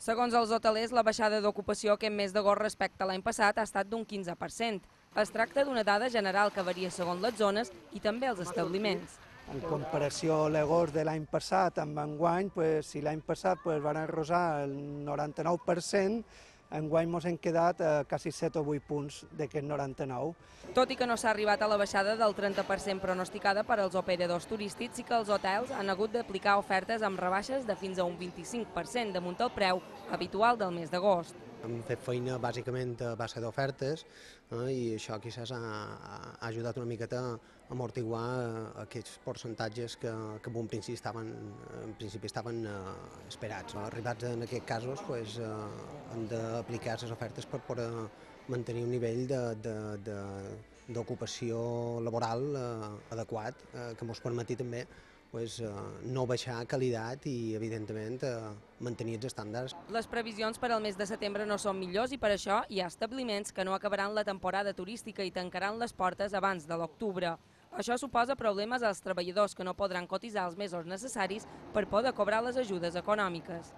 Segons els hotelers, la baixada d'ocupació aquest mes d'agost respecte a l'any passat ha estat d'un 15%. Es tracta d'una dada general que varia segons les zones i també els establiments. En comparació a l'agost de l'any passat amb enguany, pues, si l'any passat pues, van arrosar el 99%, enguany ens hem quedat a quasi 7 o 8 punts d'aquest 99. Tot i que no s'ha arribat a la baixada del 30% pronosticada per als operadors turístics, sí que els hotels han hagut d'aplicar ofertes amb rebaixes de fins a un 25% damunt el preu habitual del mes d'agost. Hem fet feina bàsicament a base d'ofertes eh, i això quizás ha, ha ajudat una miqueta a amortiguar eh, aquests percentatges que, que en principi estaven, en principi estaven eh, esperats. Arribats en aquests casos pues, eh, hem d'aplicar les ofertes per poder mantenir un nivell d'ocupació laboral eh, adequat eh, que ens permeti també pues, eh, no baixar qualitat i, evidentment, eh, mantenir els estàndards. Les previsions per al mes de setembre no són millors i per això hi ha establiments que no acabaran la temporada turística i tancaran les portes abans de l'octubre. Això suposa problemes als treballadors que no podran cotitzar els mesos necessaris per poder cobrar les ajudes econòmiques.